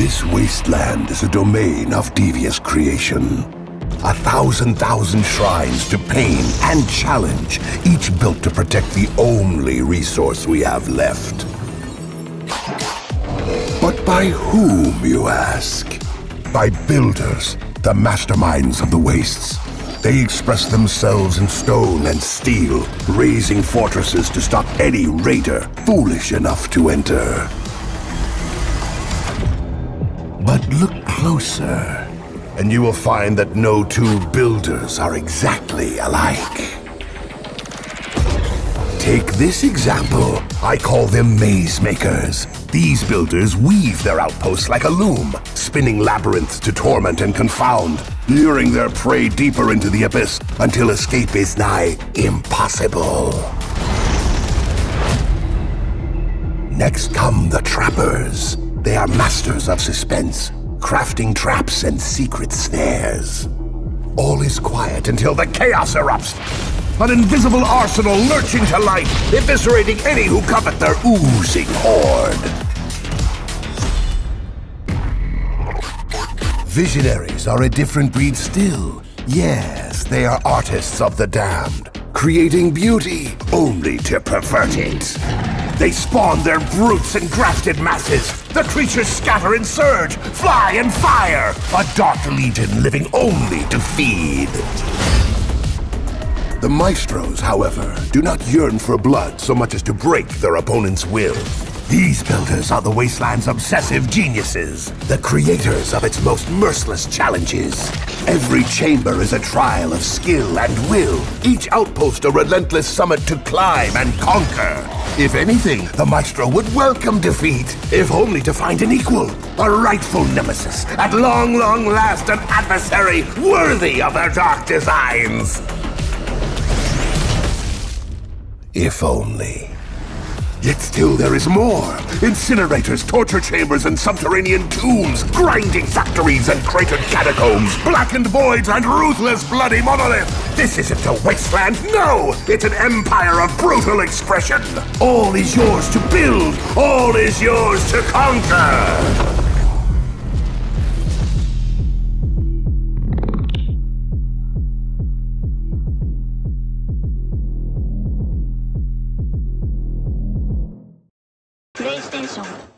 This wasteland is a domain of devious creation. A thousand thousand shrines to pain and challenge, each built to protect the only resource we have left. But by whom, you ask? By builders, the masterminds of the wastes. They express themselves in stone and steel, raising fortresses to stop any raider foolish enough to enter. But look closer, and you will find that no two builders are exactly alike. Take this example. I call them maze makers. These builders weave their outposts like a loom, spinning labyrinths to torment and confound, luring their prey deeper into the abyss until escape is nigh impossible. Next come the trappers. They are masters of suspense, crafting traps and secret snares. All is quiet until the chaos erupts. An invisible arsenal lurching to life, eviscerating any who covet their oozing hoard. Visionaries are a different breed still. Yes, they are artists of the damned, creating beauty only to pervert it. They spawn their brutes and grafted masses. The creatures scatter and surge, fly and fire. A dark legion living only to feed. The maestros, however, do not yearn for blood so much as to break their opponent's will. These builders are the Wasteland's obsessive geniuses, the creators of its most merciless challenges. Every chamber is a trial of skill and will, each outpost a relentless summit to climb and conquer. If anything, the Maestro would welcome defeat, if only to find an equal, a rightful nemesis, at long, long last an adversary worthy of their dark designs. If only. Yet still there is more. Incinerators, torture chambers, and subterranean tombs, grinding factories and cratered catacombs, blackened voids and ruthless bloody monolith. This isn't a wasteland, no! It's an empire of brutal expression. All is yours to build, all is yours to conquer. 香的